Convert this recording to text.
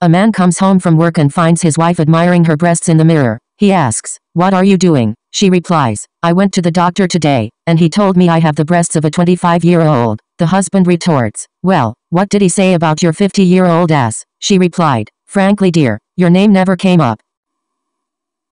A man comes home from work and finds his wife admiring her breasts in the mirror. He asks, What are you doing? She replies, I went to the doctor today, and he told me I have the breasts of a 25 year old. The husband retorts, Well, what did he say about your 50 year old ass? She replied, Frankly, dear, your name never came up.